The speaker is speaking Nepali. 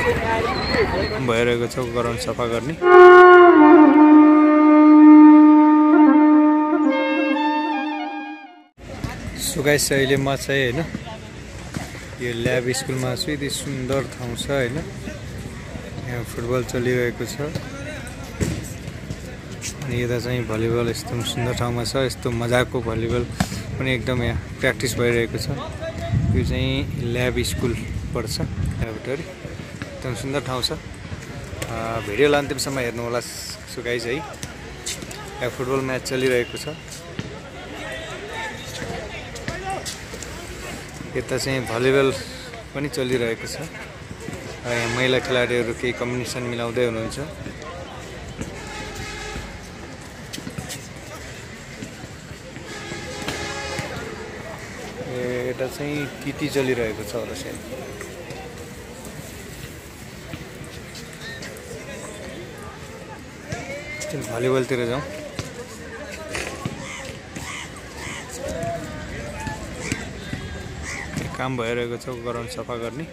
भइरहेको छ ग्राउन्ड सफा गर्ने। सुगाइस अहिले म चाहिँ होइन यो ल्याब स्कुलमा छु यति सुन्दर ठाउँ छ होइन। यहाँ फुटबल चलिरहेको छ। अनि यता चाहिँ भलिबल यस्तो सुन्दर ठाउँमा छ यस्तो मजाको भलिबल पनि एकदम यहाँ प्र्याक्टिस भइरहेको छ। यो चाहिँ ल्याब स्कुल पर्छ ल्याबोरेटरी एकदम सुन्दर ठाउँ छ। भिडियोलाई अन्तिमसम्म हेर्नु होला सुगाइस है। यहाँ फुटबल म्याच चलिरहेको छ। यता चाहिँ भलिबल पनि चलिरहेको छ। यहाँ महिला खेलाडीहरू केही कम्बिनेसन मिलाउँदै हुनुहुन्छ। यता चाहिँ किटी चलिरहेको छ होला सायद। भलिबलतिर जाउँ काम भइरहेको छ ग्राउन्ड सफा गर्ने।